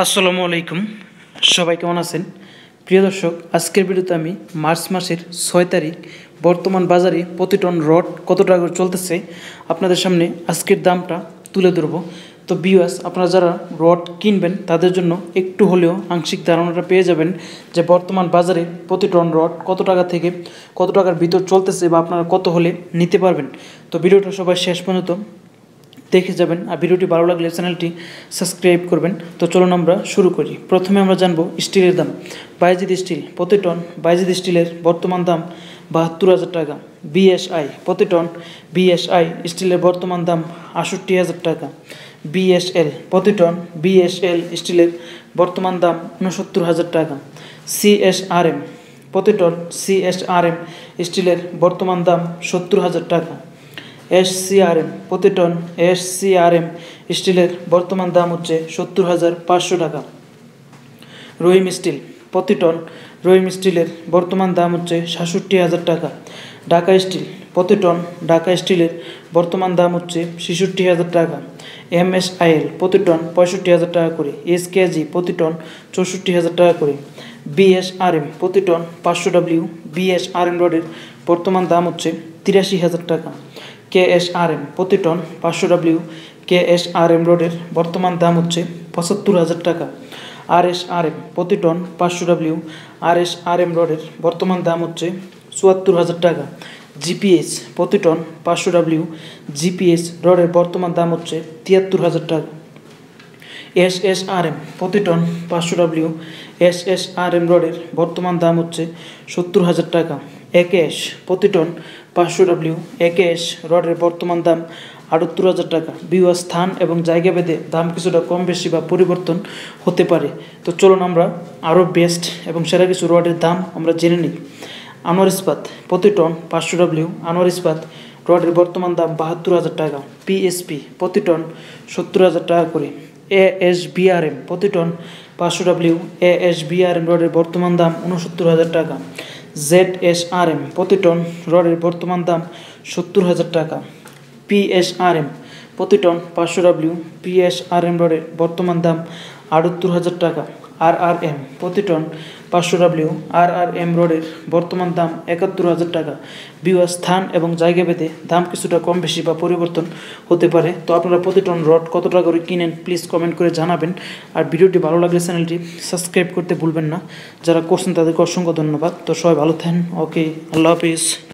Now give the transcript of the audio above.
আসসালামু আলাইকুম। সবাই কেমন আছেন? প্রিয় দর্শক, আজকের ভিডিওতে আমি মার্চ মাসের ছয় তারিখ বর্তমান বাজারে প্রতি টন রড কত টাকা করে চলতেছে আপনাদের সামনে আজকের দামটা তুলে ধরবো। তো বিওয়াস আপনারা যারা রড কিনবেন, তাদের জন্য একটু হলেও আংশিক ধারণাটা পেয়ে যাবেন যে বর্তমান বাজারে প্রতি টন রড কত টাকা থেকে কত টাকার ভিতর চলতেছে বা আপনারা কত হলে নিতে পারবেন। তো ভিডিওটা সবাই শেষ পর্যন্ত দেখে যাবেন আর ভিডিওটি ভালো লাগলে চ্যানেলটি সাবস্ক্রাইব করবেন। তো চলুন আমরা শুরু করি। প্রথমে আমরা জানব স্টিলের দাম। বাইজিদ স্টিল, প্রতি টন বাইজিদ স্টিলের বর্তমান দাম বাহাত্তর হাজার টাকা। বিএসআই, প্রতি টন বিএসআই স্টিলের বর্তমান দাম আষট্টি হাজার টাকা। বিএসএল, প্রতি টন বিএসএল স্টিলের বর্তমান দাম উনসত্তর হাজার টাকা। সিএসআরএম, প্রতি টন সিএসআরএম স্টিলের বর্তমান দাম সত্তর হাজার টাকা। এসসিআরএম, প্রতি টন এসসিআরএম স্টিলের বর্তমান দাম হচ্ছে সত্তর হাজার পাঁচশো টাকা। রহিম স্টিল, প্রতি টন রহিম স্টিলের বর্তমান দাম হচ্ছে সাতষট্টি হাজার টাকা। ঢাকা স্টিল, প্রতি টন ঢাকা স্টিলের বর্তমান দাম হচ্ছে ছেষট্টি হাজার টাকা। এম এস আইএল প্রতি টন পঁয়ষট্টি হাজার টাকা করে। এস কেজি প্রতি টন চৌষট্টি হাজার টাকা করে। বিএসআরএম, প্রতি টন পাঁচশো ডাব্লিউ। বিএসআরএম রডের বর্তমান দাম হচ্ছে তিরাশি হাজার টাকা। কেএসআরএম প্রতি টন পাঁচশো ডাব্লিউ কেএসআরএম রোডের বর্তমান দাম হচ্ছে পঁচাত্তর হাজার টাকা। আর এস আর এম প্রতি টন পাঁচশো W R S R M রোডের বর্তমান দাম হচ্ছে চুয়াত্তর হাজার টাকা। জিপিএস প্রতি টন পাঁচশো ডাব্লিউ জিপিএস রডের বর্তমান দাম হচ্ছে তিয়াত্তর হাজার টাকা। এস এস আর এম প্রতি টন পাঁচশো W S S R M রডের বর্তমান দাম হচ্ছে সত্তর হাজার টাকা। একে এস প্রতি টন পাঁচশো ডাব্লিউ একেএস রডের বর্তমান দাম আটাত্তর হাজার টাকা। বিওয়া স্থান এবং জায়গা ভেদে দাম কিছুটা কম বেশি বা পরিবর্তন হতে পারে। তো চলুন আমরা আরও বেস্ট এবং সেরা কিছু রডের দাম আমরা জেনে নিই। আনোয়ার ইস্পাত, প্রতি টন পাঁচশো ডাব্লিউ আনোয়ার ইস্পাত, রডের বর্তমান দাম বাহাত্তর হাজার টাকা। পিএসপি প্রতি টন সত্তর হাজার টাকা করে। এ এস বিআরএম প্রতি টন পাঁচশো ডাব্লিউ এ এস বিআরএম রডের বর্তমান দাম উনসত্তর হাজার টাকা। জেড এস আর এম প্রতি টন রডের বর্তমান দাম সত্তর হাজার টাকা। পিএসআরএম প্রতি টন পাঁচশো ডাব্লিউ পিএসআরএম রডের বর্তমান দাম আটাত্তর হাজার টাকা। আর আর এম প্রতি টন পাঁচশো ডাব্লিউ আর আর এম রোডের বর্তমান দাম একাত্তর হাজার টাকা। বিবাহ স্থান এবং জায়গা ভেদে দাম কিছুটা কম বেশি বা পরিবর্তন হতে পারে। তো আপনারা প্রতি টন রড কত টাকা করে কিনেন প্লিজ কমেন্ট করে জানাবেন। আর ভিডিওটি ভালো লাগলে চ্যানেলটি সাবস্ক্রাইব করতে ভুলবেন না। যারা করছেন তাদেরকে অসংখ্য ধন্যবাদ। তো সবাই ভালো থাকেন। ওকে, আল্লাহ হাফিজ।